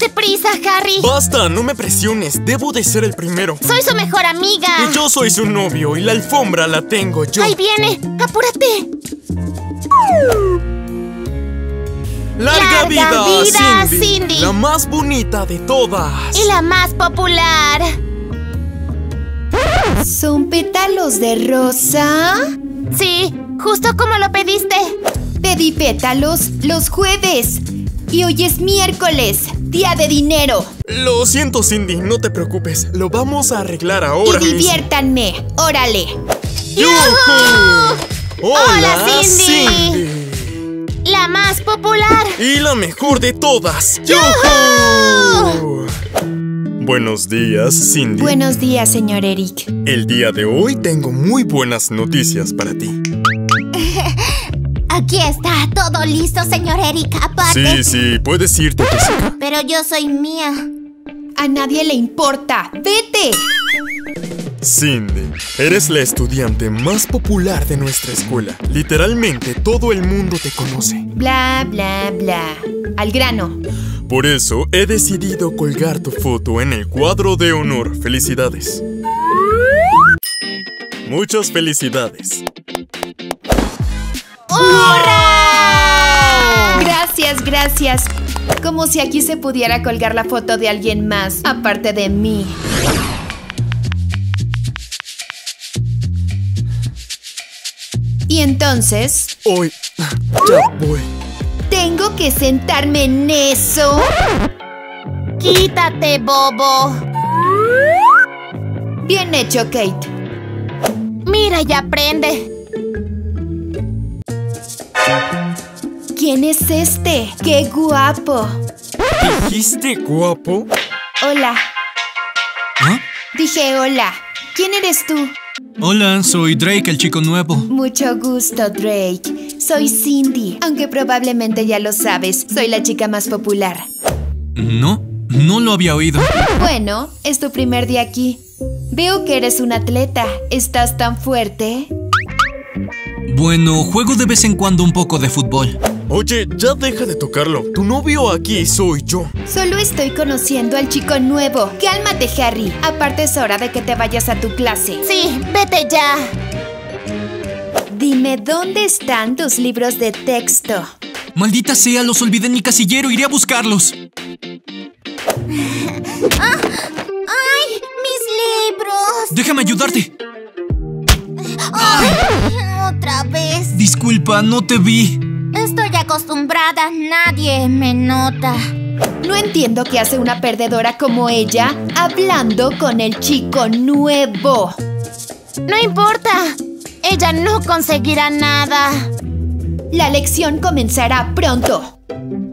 Date prisa, Harry. Basta, no me presiones. Debo de ser el primero. Soy su mejor amiga. Y yo soy su novio y la alfombra la tengo yo. Ahí viene. Apúrate. ¡Larga, ¡Larga vida, vida, Cindy! Cindy! La más bonita de todas. Y la más popular. ¿Son pétalos de rosa? Sí, justo como lo pediste. Pedí pétalos los jueves. Y hoy es miércoles, día de dinero. Lo siento, Cindy, no te preocupes. Lo vamos a arreglar ahora y mismo. diviértanme. Órale. ¡Yujú! Hola, Cindy. La más popular. Y la mejor de todas. ¡Yujú! Buenos días, Cindy. Buenos días, señor Eric. El día de hoy tengo muy buenas noticias para ti. Aquí está todo listo, señor Eric. Aparte. Sí, sí, puedes irte, Jessica. Pero yo soy mía. A nadie le importa. ¡Vete! Cindy, eres la estudiante más popular de nuestra escuela. Literalmente todo el mundo te conoce. Bla, bla, bla. Al grano. Por eso he decidido colgar tu foto en el cuadro de honor. Felicidades. Muchas felicidades. Gracias, gracias. Como si aquí se pudiera colgar la foto de alguien más, aparte de mí. Y entonces, Hoy... Ya voy. ¿tengo que sentarme en eso? Quítate, bobo. Bien hecho, Kate. Mira y aprende. ¿Quién es este? ¡Qué guapo! ¿Dijiste guapo? Hola. ¿Ah? Dije hola. ¿Quién eres tú? Hola, soy Drake, el chico nuevo. Mucho gusto, Drake. Soy Cindy, aunque probablemente ya lo sabes, soy la chica más popular. No, no lo había oído. Bueno, es tu primer día aquí. Veo que eres un atleta. ¿Estás tan fuerte? Bueno, juego de vez en cuando un poco de fútbol. Oye, ya deja de tocarlo. Tu novio aquí soy yo. Solo estoy conociendo al chico nuevo. Cálmate, Harry. Aparte es hora de que te vayas a tu clase. Sí, vete ya. Dime, ¿dónde están tus libros de texto? Maldita sea, los olvidé en mi casillero, iré a buscarlos. ¡Ay! ¡Mis libros! Déjame ayudarte. ¡Ay! ¡Otra vez! Disculpa, no te vi. Estoy acostumbrada. Nadie me nota. No entiendo qué hace una perdedora como ella hablando con el chico nuevo. No importa. Ella no conseguirá nada. La lección comenzará pronto.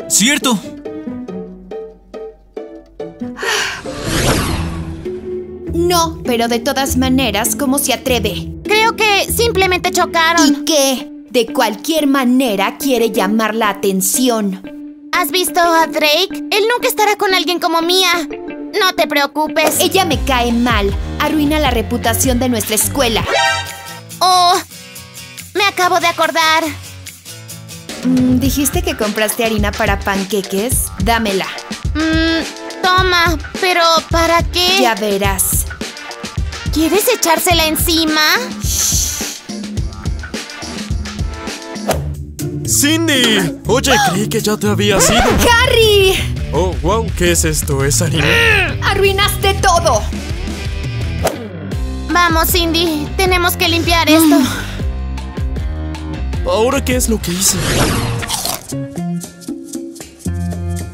Cierto. No, pero de todas maneras, ¿cómo se atreve? Creo que simplemente chocaron. ¿Y qué? De cualquier manera quiere llamar la atención. ¿Has visto a Drake? Él nunca estará con alguien como Mía. No te preocupes. Ella me cae mal. Arruina la reputación de nuestra escuela. Oh, me acabo de acordar. Mm, Dijiste que compraste harina para panqueques. Dámela. Mm, toma, pero ¿para qué? Ya verás. ¿Quieres echársela encima? ¡Cindy! Oye, creí que ya te habías ido. ¡Harry! Oh, wow, ¿qué es esto? ¿Es harina? ¡Arruinaste todo! Vamos, Cindy. Tenemos que limpiar esto. ¿Ahora qué es lo que hice?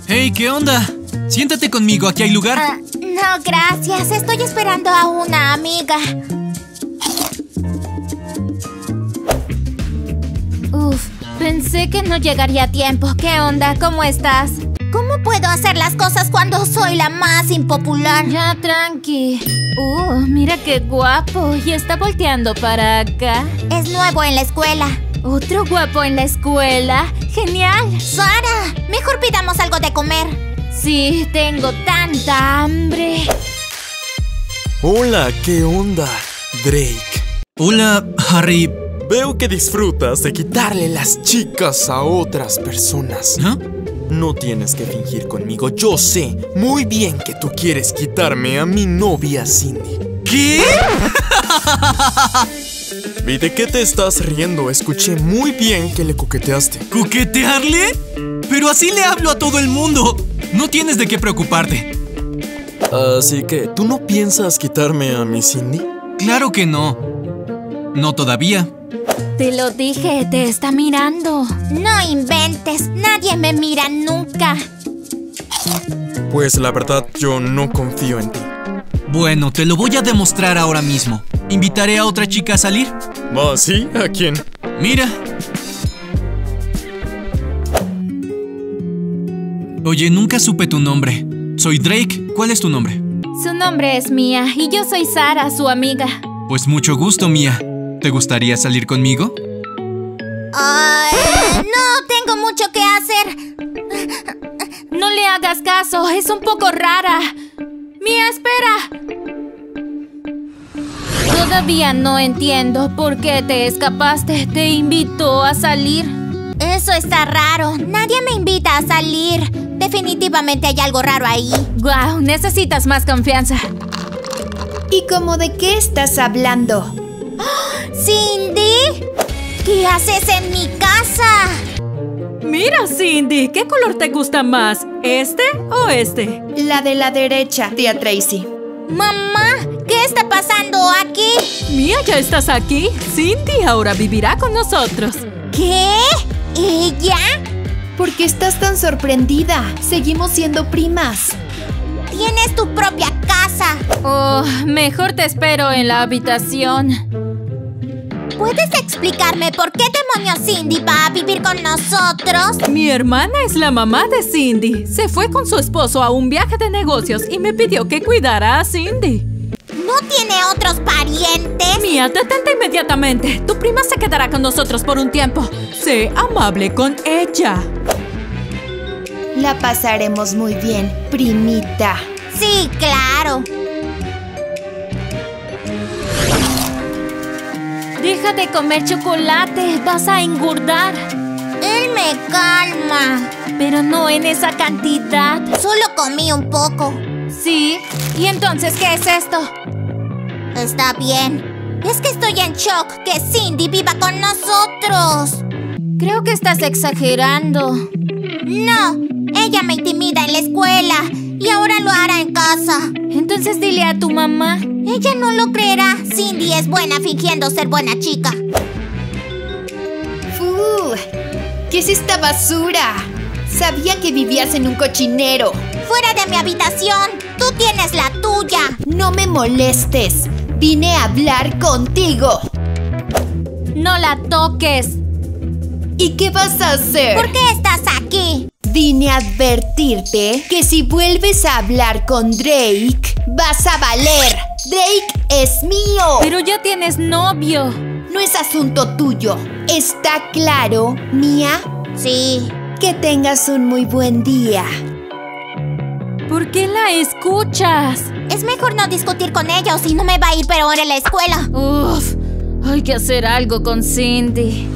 Hey, ¿qué onda? Siéntate conmigo, aquí hay lugar. Ah, no, gracias. Estoy esperando a una amiga. Pensé que no llegaría a tiempo. ¿Qué onda? ¿Cómo estás? ¿Cómo puedo hacer las cosas cuando soy la más impopular? Ya, tranqui. Uh, mira qué guapo. Y está volteando para acá. Es nuevo en la escuela. Otro guapo en la escuela. Genial. Sara, mejor pidamos algo de comer. Sí, tengo tanta hambre. Hola, ¿qué onda? Drake. Hola, Harry. Veo que disfrutas de quitarle las chicas a otras personas. ¿Ah? No tienes que fingir conmigo. Yo sé muy bien que tú quieres quitarme a mi novia Cindy. ¿Qué? ¿Y de qué te estás riendo? Escuché muy bien que le coqueteaste. ¿Coquetearle? Pero así le hablo a todo el mundo. No tienes de qué preocuparte. Así que, ¿tú no piensas quitarme a mi Cindy? Claro que no. No todavía. Te lo dije, te está mirando. No inventes, nadie me mira nunca. Pues la verdad, yo no confío en ti. Bueno, te lo voy a demostrar ahora mismo. Invitaré a otra chica a salir. ¿Ah, sí? ¿A quién? Mira. Oye, nunca supe tu nombre. Soy Drake. ¿Cuál es tu nombre? Su nombre es Mia y yo soy Sara, su amiga. Pues mucho gusto, Mia. ¿Te gustaría salir conmigo? Ay, no tengo mucho que hacer. No le hagas caso, es un poco rara. Mia, espera. Todavía no entiendo por qué te escapaste. Te invitó a salir. Eso está raro. Nadie me invita a salir. Definitivamente hay algo raro ahí. Wow, necesitas más confianza. ¿Y cómo de qué estás hablando? ¿Cindy? ¿Qué haces en mi casa? Mira, Cindy, ¿qué color te gusta más? ¿Este o este? La de la derecha, tía Tracy. Mamá, ¿qué está pasando aquí? Mía, ya estás aquí. Cindy ahora vivirá con nosotros. ¿Qué? ¿Ella? ¿Por qué estás tan sorprendida? Seguimos siendo primas. Tienes tu propia casa. Oh, mejor te espero en la habitación. ¿Puedes explicarme por qué demonios Cindy va a vivir con nosotros? Mi hermana es la mamá de Cindy. Se fue con su esposo a un viaje de negocios y me pidió que cuidara a Cindy. ¿No tiene otros parientes? Mía, detente inmediatamente. Tu prima se quedará con nosotros por un tiempo. Sé amable con ella. La pasaremos muy bien, primita. Sí, claro. Deja de comer chocolate, vas a engordar. Él me calma. Pero no en esa cantidad. Solo comí un poco. Sí. ¿Y entonces qué es esto? Está bien. Es que estoy en shock que Cindy viva con nosotros. Creo que estás exagerando. No, ella me intimida en la escuela y ahora lo hará en casa. Entonces dile a tu mamá. Ella no lo creerá. Cindy es buena fingiendo ser buena chica. ¡Fu! ¿Qué es esta basura? Sabía que vivías en un cochinero. Fuera de mi habitación. Tú tienes la tuya. No me molestes. Vine a hablar contigo. No la toques. ¿Y qué vas a hacer? ¿Por qué estás aquí? Vine a advertirte que si vuelves a hablar con Drake, vas a valer. Drake es mío. Pero ya tienes novio. No es asunto tuyo. ¿Está claro, Mía? Sí. Que tengas un muy buen día. ¿Por qué la escuchas? Es mejor no discutir con ella o si no me va a ir peor en la escuela. Uf, hay que hacer algo con Cindy.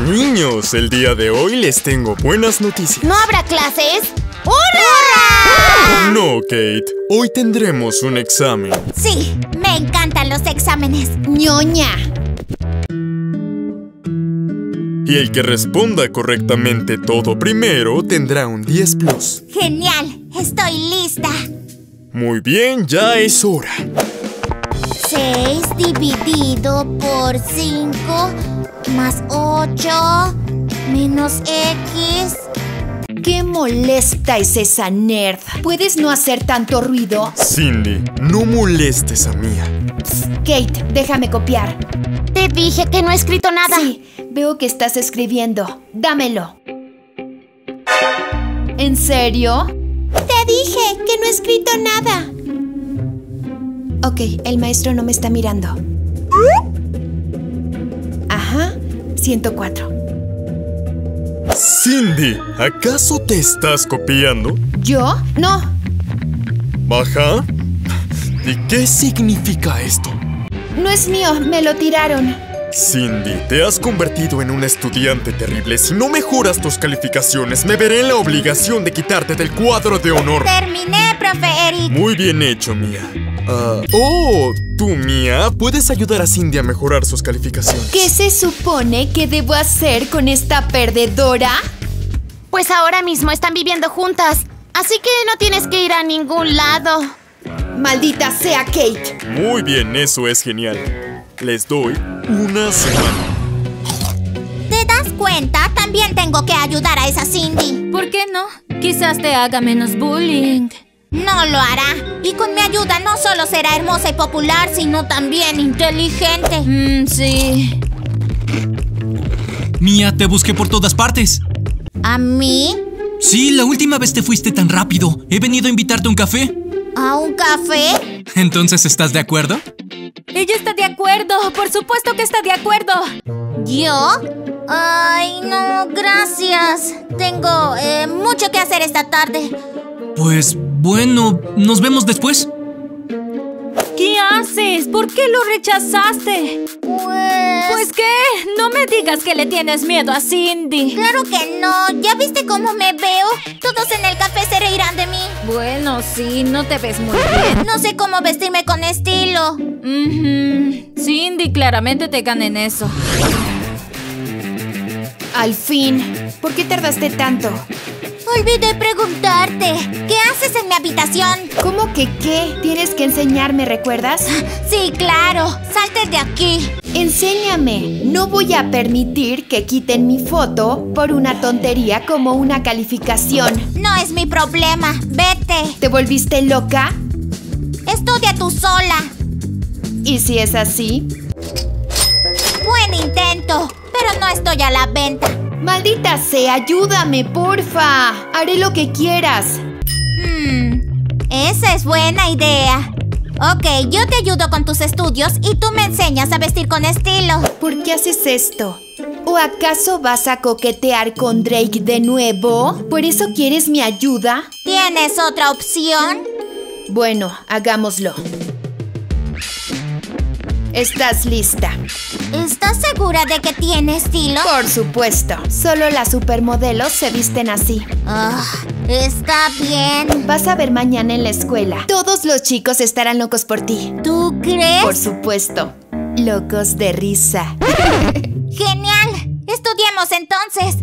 Niños, el día de hoy les tengo buenas noticias. ¿No habrá clases? ¡Hurra! No, Kate. Hoy tendremos un examen. Sí, me encantan los exámenes. ñoña. Y el que responda correctamente todo primero tendrá un 10 plus. Genial, estoy lista. Muy bien, ya es hora. 6 dividido por 5 más 8 menos X. Qué molesta es esa nerd. ¿Puedes no hacer tanto ruido? Cindy, no molestes a Mía. Kate, déjame copiar. Te dije que no he escrito nada. Sí, veo que estás escribiendo. Dámelo. ¿En serio? Te dije que no he escrito nada. Ok, el maestro no me está mirando. Ajá, 104. Cindy, ¿acaso te estás copiando? ¿Yo? No. ¿Baja? ¿Y qué significa esto? No es mío, me lo tiraron. Cindy, te has convertido en un estudiante terrible. Si no mejoras tus calificaciones, me veré en la obligación de quitarte del cuadro de honor. Terminé, profe Eric. Muy bien hecho, Mia. Ah, oh, tú, Mia, puedes ayudar a Cindy a mejorar sus calificaciones. ¿Qué se supone que debo hacer con esta perdedora? Pues ahora mismo están viviendo juntas, así que no tienes que ir a ningún lado. Maldita sea Kate. Muy bien, eso es genial. Les doy una semana. ¿Te das cuenta? También tengo que ayudar a esa Cindy. ¿Por qué no? Quizás te haga menos bullying. No lo hará. Y con mi ayuda no solo será hermosa y popular, sino también inteligente. Mm, sí. Mía, te busqué por todas partes. ¿A mí? Sí, la última vez te fuiste tan rápido. He venido a invitarte a un café. ¿A un café? Entonces, ¿estás de acuerdo? Ella está de acuerdo. Por supuesto que está de acuerdo. ¿Yo? Ay, no, gracias. Tengo eh, mucho que hacer esta tarde. Pues bueno, nos vemos después. ¿Qué haces? ¿Por qué lo rechazaste? Pues... Pues qué, no me digas que le tienes miedo a Cindy. Claro que no. ¿Ya viste cómo me veo? Todos en el café se reirán de mí. Bueno, sí, no te ves muy bien. No sé cómo vestirme con estilo. Ujú. Cindy claramente te gana en eso. Al fin. ¿Por qué tardaste tanto? Olvidé preguntarte. ¿Qué haces en mi habitación? ¿Cómo que qué? Tienes que enseñarme, ¿recuerdas? Sí, claro. Salte de aquí. Enséñame. No voy a permitir que quiten mi foto por una tontería como una calificación. No es mi problema. Vete. ¿Te volviste loca? Estudia tú sola. ¿Y si es así? Buen intento. Pero no estoy a la venta. Maldita sea, ayúdame, porfa. Haré lo que quieras. Hmm, esa es buena idea. Ok, yo te ayudo con tus estudios y tú me enseñas a vestir con estilo. ¿Por qué haces esto? ¿O acaso vas a coquetear con Drake de nuevo? ¿Por eso quieres mi ayuda? ¿Tienes otra opción? Bueno, hagámoslo. ¿Estás lista? ¿Estás segura de que tiene estilo? Por supuesto. Solo las supermodelos se visten así. Ah, está bien. Vas a ver mañana en la escuela. Todos los chicos estarán locos por ti. ¿Tú crees? Por supuesto. Locos de risa. Genial. Estudiemos entonces.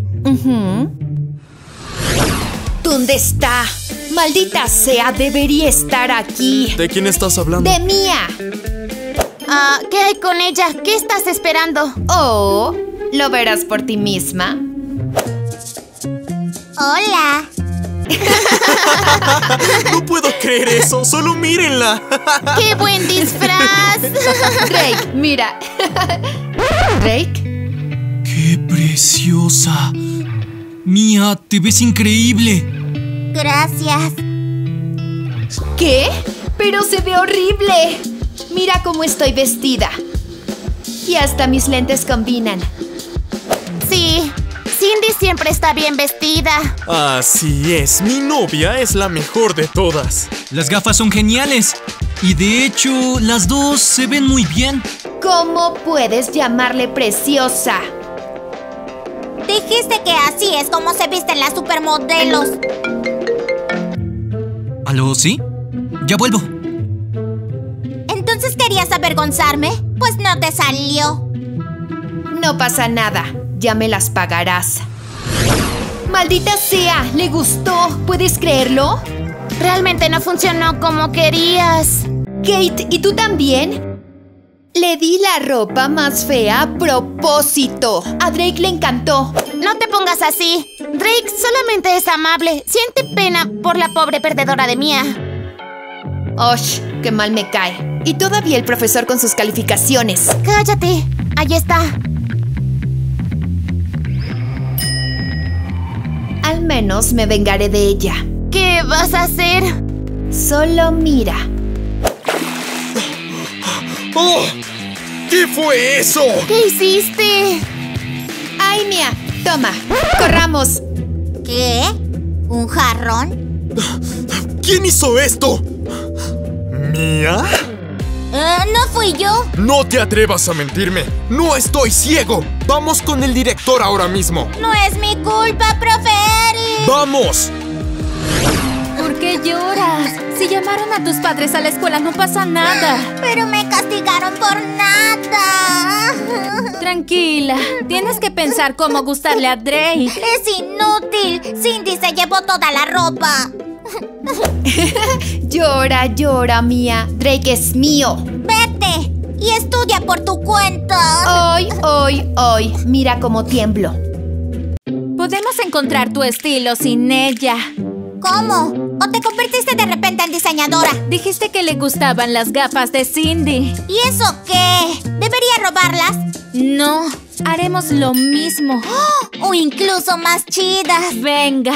¿Dónde está? Maldita sea, debería estar aquí. ¿De quién estás hablando? De Mía. Ah, ¿Qué hay con ella? ¿Qué estás esperando? Oh, lo verás por ti misma. Hola. No puedo creer eso, solo mírenla. ¡Qué buen disfraz! Drake, mira. Drake, ¡Qué preciosa! Mía, te ves increíble. Gracias. ¿qué? Pero se ve horrible. Mira cómo estoy vestida. Y hasta mis lentes combinan. Sí, Cindy siempre está bien vestida. Así es, mi novia es la mejor de todas. Las gafas son geniales. Y de hecho, las dos se ven muy bien. ¿Cómo puedes llamarle preciosa? Dijiste que así es como se visten las supermodelos. ¿Aló, sí? Ya vuelvo. ¿Entonces querías avergonzarme? Pues no te salió. No pasa nada. Ya me las pagarás. ¡Maldita sea! ¿Le gustó? ¿Puedes creerlo? Realmente no funcionó como querías. Kate, ¿y tú también? Le di la ropa más fea a propósito. A Drake le encantó. No te pongas así. Drake solamente es amable. Siente pena por la pobre perdedora de Mía. ¡Osh! ¡Qué mal me cae! Y todavía el profesor con sus calificaciones. Cállate. Ahí está. Al menos me vengaré de ella. ¿Qué vas a hacer? Solo mira. ¡Oh! ¿Qué fue eso? ¿Qué hiciste? ¡Ay, Mia! Toma, corramos. ¿Qué? ¿Un jarrón? ¿Quién hizo esto? ¿Mía? Eh, no fui yo. No te atrevas a mentirme. No estoy ciego. Vamos con el director ahora mismo. No es mi culpa, profe Eric. ¡Vamos! ¿Por qué lloras? Si llamaron a tus padres a la escuela no pasa nada. Pero me castigaron por nada. Tranquila, tienes que pensar cómo gustarle a Drake. Es inútil. Cindy se llevó toda la ropa. Llora, llora, Mía. Drake es mío. Vete y estudia por tu cuenta. Hoy, hoy, hoy. Mira cómo tiemblo. Podemos encontrar tu estilo sin ella. ¿Cómo? ¿O te convertiste de repente en diseñadora? Dijiste que le gustaban las gafas de Cindy. ¿Y eso qué? ¿Debería robarlas? No, haremos lo mismo. O incluso más chidas. Venga.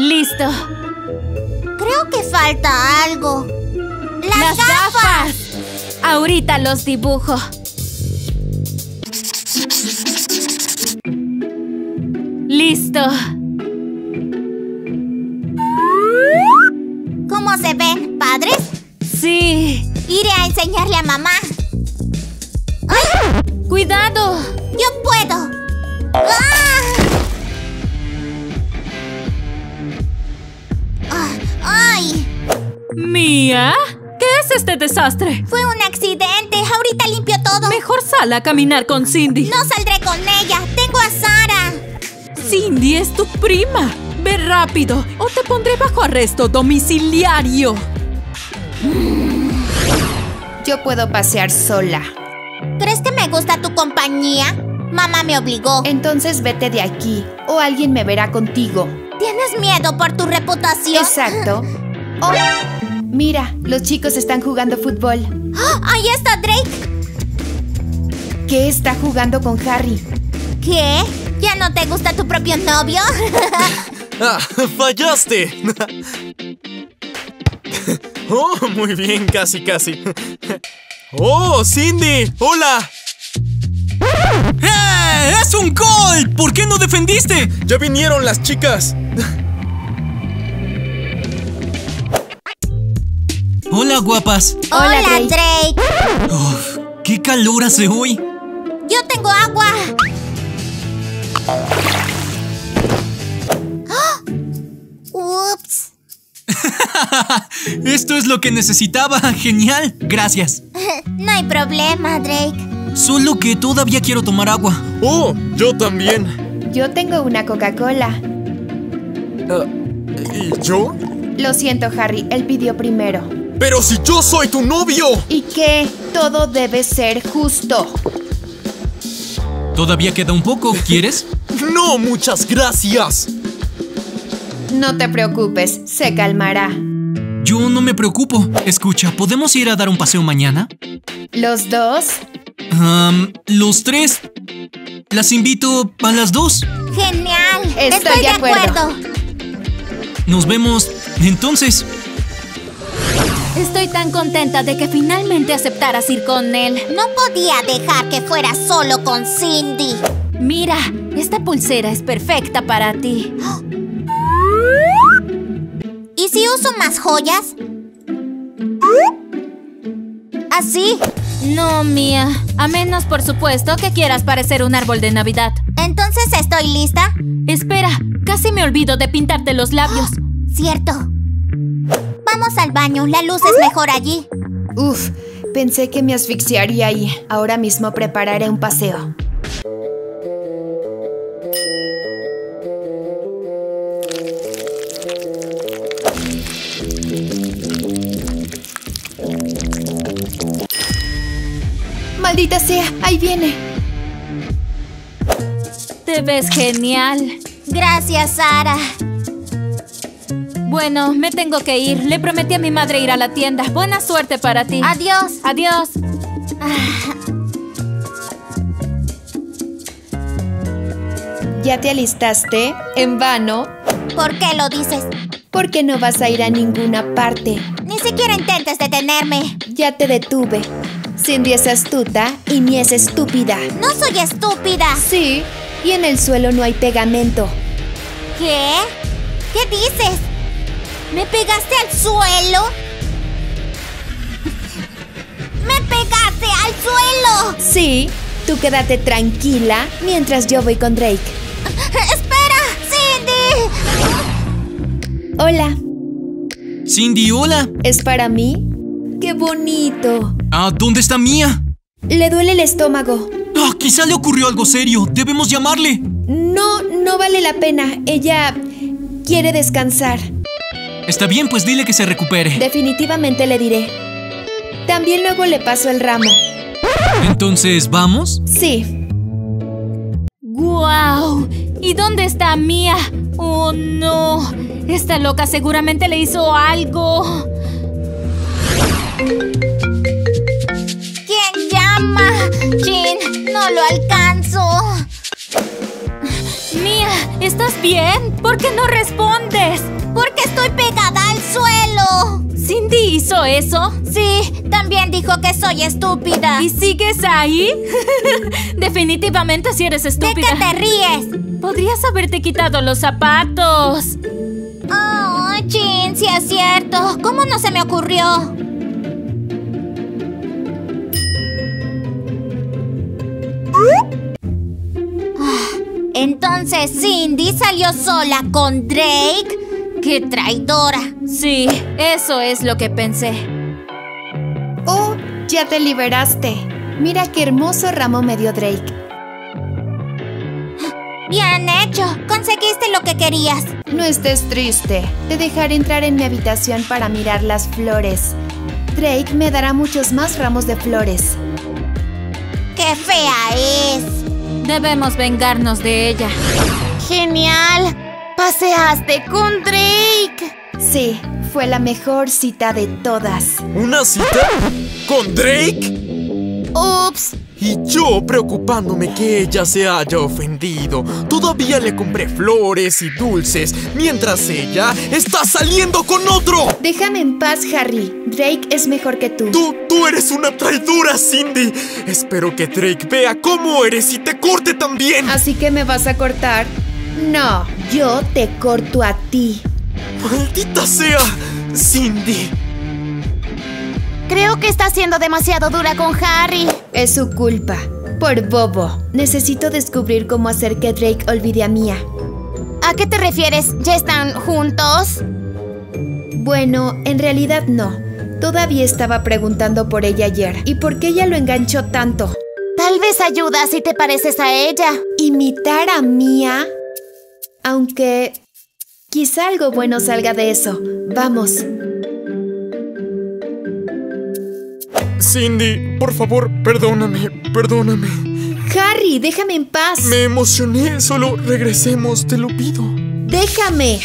Listo. Creo que falta algo. ¡Las, Las gafas. Ahorita los dibujo. Listo. ¿Cómo se ven? ¿Padres? Sí. Iré a enseñarle a mamá. ¡Ay! Cuidado. ¡Yo puedo! Mía, ¿qué es este desastre? Fue un accidente. Ahorita limpio todo. Mejor sal a caminar con Cindy. No saldré con ella. Tengo a Sara. Cindy es tu prima. Ve rápido o te pondré bajo arresto domiciliario. Yo puedo pasear sola. ¿Crees que me gusta tu compañía? Mamá me obligó. Entonces vete de aquí o alguien me verá contigo. ¿Tienes miedo por tu reputación? Exacto. Oh, mira, los chicos están jugando fútbol. ¡Ah! ¡Ahí está Drake! ¿Qué está jugando con Harry? ¿Qué? ¿Ya no te gusta tu propio novio? ¡Ah! ¡Fallaste! ¡Oh, muy bien! Casi, casi. ¡Oh, Cindy! ¡Hola! ¡Eh! ¡Es un gol! ¿Por qué no defendiste? ¡Ya vinieron las chicas! Hola, guapas. Hola, Drake. Drake. Uf, ¡Qué calor hace hoy! Yo tengo agua. ¡Ah! Ups. Esto es lo que necesitaba. Genial. Gracias. No hay problema, Drake. Solo que todavía quiero tomar agua. ¡Oh! ¡Yo también! Yo tengo una Coca-Cola. Ah, ¿Y yo? Lo siento, Harry, él pidió primero. ¡Pero si yo soy tu novio! ¿Y qué? Todo debe ser justo. Todavía queda un poco. ¿Quieres? ¡No, muchas gracias! No te preocupes, se calmará. Yo no me preocupo. Escucha, ¿podemos ir a dar un paseo mañana? ¿Los dos? Am, los tres. Las invito a las dos. Genial. Estoy de acuerdo. Nos vemos entonces. Estoy tan contenta de que finalmente aceptaras ir con él. No podía dejar que fuera solo con Cindy. Mira, esta pulsera es perfecta para ti. ¿Y si uso más joyas? ¿Así? No, Mía. A menos, por supuesto, que quieras parecer un árbol de Navidad. Entonces estoy lista. Espera, casi me olvido de pintarte los labios. Cierto. Vamos al baño. La luz es mejor allí. Uf, pensé que me asfixiaría ahí. Ahora mismo prepararé un paseo. Maldita sea, ahí viene. Te ves genial. Gracias, Sara. Bueno, me tengo que ir. Le prometí a mi madre ir a la tienda. Buena suerte para ti. Adiós. Adiós. ¿Ya te alistaste? En vano, ¿Por qué lo dices? porque no vas a ir a ninguna parte. Ni siquiera intentes detenerme. Ya te detuve. Cindy es astuta y Mia es estúpida. No soy estúpida. Sí, y en el suelo no hay pegamento. ¿Qué? ¿Qué dices? ¿Me pegaste al suelo? ¡Me pegaste al suelo! Sí, tú quédate tranquila mientras yo voy con Drake. ¡Espera! ¡Cindy! Hola, Cindy, hola. ¿es para mí? ¡Qué bonito! Ah, ¿dónde está Mía? Le duele el estómago. Ah, quizá le ocurrió algo serio. Debemos llamarle. No, no vale la pena. Ella quiere descansar. Está bien, pues dile que se recupere. Definitivamente le diré. También luego le paso el ramo. Entonces, ¿vamos? Sí, ¡Guau! ¿Y dónde está Mía? ¡Oh, no! Esta loca seguramente le hizo algo. ¿Quién llama? Jin, no lo alcanzo. Mía, ¿estás bien? ¿Por qué no respondes? Porque estoy pegada al suelo. ¿Cindy hizo eso? Sí, también dijo que soy estúpida. ¿Y sigues ahí? Definitivamente si eres ¿De estúpida. qué te ríes? Podrías haberte quitado los zapatos. Oh, Jin, sí es cierto. ¿Cómo no se me ocurrió? Ah, Entonces Cindy salió sola con Drake. ¡Qué traidora! Sí, eso es lo que pensé. Oh, ya te liberaste. Mira qué hermoso ramo me dio Drake. Bien hecho. Conseguiste lo que querías. No estés triste. Te dejaré entrar en mi habitación para mirar las flores. Drake me dará muchos más ramos de flores. ¡Qué fea es! Debemos vengarnos de ella. ¡Genial! ¡Paseaste con Drake! Sí, fue la mejor cita de todas. ¿Una cita? ¿Con Drake? ¡Ups! Y yo preocupándome que ella se haya ofendido. Todavía le compré flores y dulces, mientras ella está saliendo con otro. Déjame en paz, Harry. Drake es mejor que tú. Tú, tú eres una traidora, Cindy. Espero que Drake vea cómo eres y te corte también. ¿Así que me vas a cortar? No, yo te corto a ti. Maldita sea, Cindy. Creo que está siendo demasiado dura con Harry. Es su culpa. Por bobo. Necesito descubrir cómo hacer que Drake olvide a Mia. ¿A qué te refieres? ¿Ya están juntos? Bueno, en realidad no. Todavía estaba preguntando por ella ayer. ¿Y por qué ella lo enganchó tanto? Tal vez ayuda si te pareces a ella. ¿Imitar a Mia? Aunque... Quizá algo bueno salga de eso. Vamos. Cindy, por favor, perdóname, perdóname. Harry, déjame en paz. Me emocioné, solo regresemos, te lo pido. Déjame.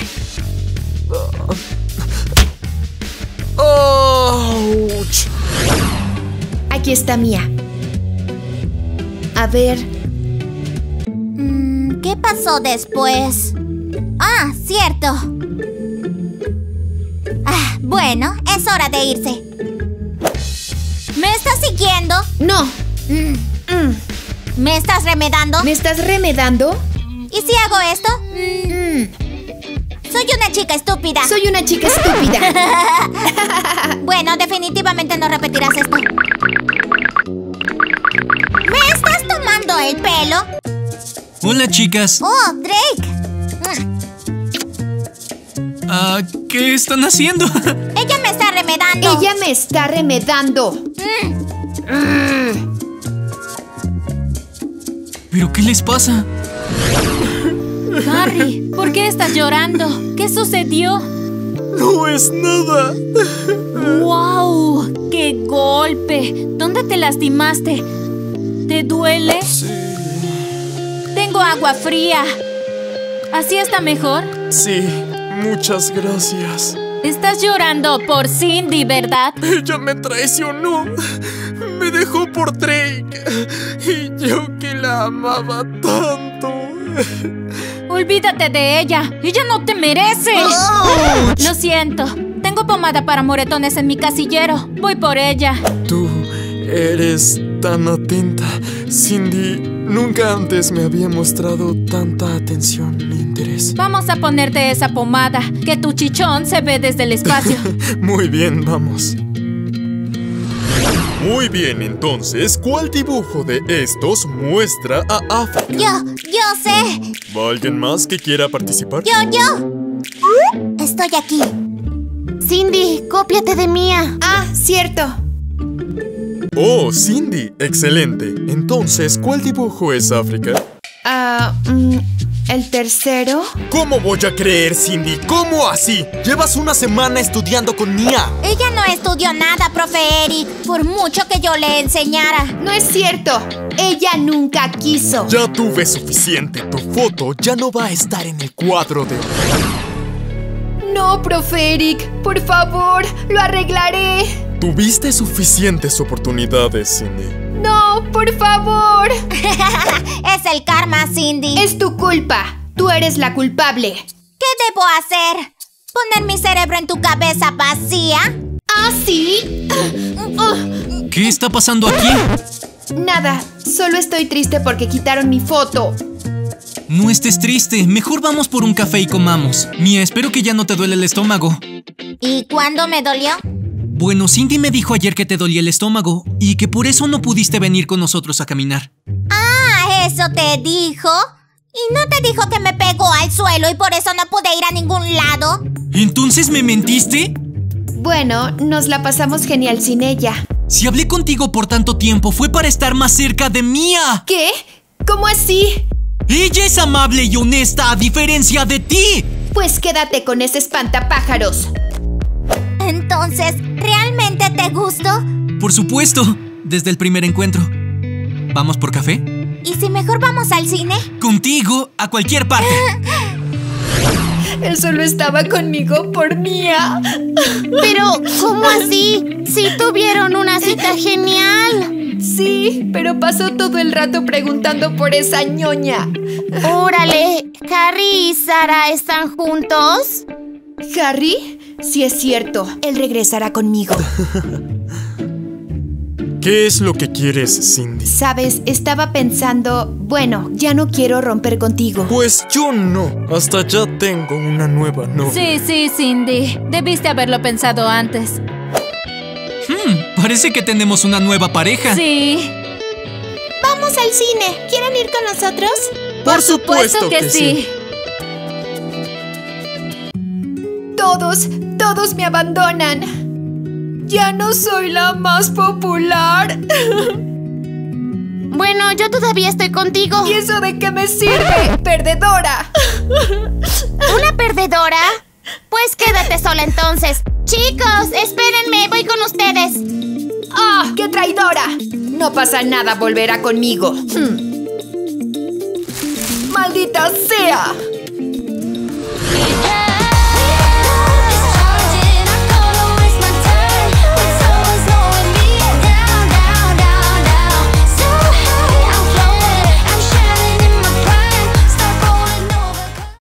¡Auch! Aquí está Mia. A ver, ¿Qué pasó después? Ah, cierto. Ah, bueno, es hora de irse. ¿Me estás siguiendo? no. ¿Me estás remedando? ¿Me estás remedando? ¿Y si hago esto? Mm, Soy una chica estúpida. Soy una chica estúpida. Bueno, definitivamente no repetirás esto. ¿Me estás tomando el pelo? Hola, chicas. Oh, Drake. Mm, Ah, ¿Qué están haciendo? Ella me está remedando. Ella me está remedando. ¿Pero qué les pasa? Harry, ¿por qué estás llorando? ¿Qué sucedió? No es nada. ¡Wow! ¡Qué golpe! ¿Dónde te lastimaste? ¿Te duele? Tengo agua fría. ¿Así está mejor? sí, muchas gracias. Estás llorando por Cindy, ¿verdad? Ella me traicionó. Me dejó por Drake. Y yo que la amaba tanto. Olvídate de ella. Ella no te merece. Lo siento. Tengo pomada para moretones en mi casillero. Voy por ella. Tú eres tan atenta. Cindy, nunca antes me había mostrado tanta atención e interés. Vamos a ponerte esa pomada, que tu chichón se ve desde el espacio. Muy bien, vamos. Muy bien, entonces, ¿cuál dibujo de estos muestra a África? Yo, yo sé. ¿Va alguien más que quiera participar? Yo, yo. Estoy aquí. Cindy, cópiate de Mía. Ah, cierto. Oh, Cindy, excelente. Entonces, ¿cuál dibujo es África? Ah, mm, el tercero. ¿Cómo voy a creer, Cindy? ¿Cómo así? Llevas una semana estudiando con Mia. Ella no estudió nada, profe Eric, por mucho que yo le enseñara. No es cierto. Ella nunca quiso. Ya tuve suficiente. Tu foto ya no va a estar en el cuadro de... No, profe Eric. Por favor, lo arreglaré. Tuviste suficientes oportunidades, Cindy. No, por favor. es el karma, Cindy. Es tu culpa. Tú eres la culpable. ¿Qué debo hacer? ¿Poner mi cerebro en tu cabeza vacía? ¿Ah, sí? ¿Qué está pasando aquí? Nada, solo estoy triste porque quitaron mi foto. No estés triste, mejor vamos por un café y comamos. Mía, espero que ya no te duele el estómago. ¿Y cuándo me dolió? Bueno, Cindy me dijo ayer que te dolía el estómago y que por eso no pudiste venir con nosotros a caminar. Ah, ¿eso te dijo? ¿Y no te dijo que me pegó al suelo y por eso no pude ir a ningún lado? ¿Entonces me mentiste? Bueno, nos la pasamos genial sin ella. Si hablé contigo por tanto tiempo fue para estar más cerca de Mía. ¿Qué? ¿Cómo así? Ella es amable y honesta a diferencia de ti. Pues quédate con ese espantapájaros. Entonces, ¿realmente te gustó? Por supuesto, desde el primer encuentro. ¿Vamos por café? ¿Y si mejor vamos al cine? Contigo, a cualquier parte. Él solo estaba conmigo por Mía. Pero, ¿cómo así? Si tuvieron una cita genial. Sí, pero pasó todo el rato preguntando por esa ñoña. Órale, ¿Harry y Sara están juntos? ¿Harry? Sí es cierto, él regresará conmigo. ¿Qué es lo que quieres, Cindy? Sabes, estaba pensando, bueno, ya no quiero romper contigo. Pues yo no. Hasta ya tengo una nueva novia. Sí, sí, Cindy. Debiste haberlo pensado antes. Hmm, parece que tenemos una nueva pareja. Sí. Vamos al cine. ¿Quieren ir con nosotros? Por supuesto que, sí. Todos, todos me abandonan. Ya no soy la más popular. Bueno, yo todavía estoy contigo. ¿Y eso de qué me sirve? ¡Perdedora! ¿Una perdedora? Pues quédate sola entonces. Chicos, espérenme, voy con ustedes. ¡Ah, qué traidora! No pasa nada, volverá conmigo. Hmm. ¡Maldita sea!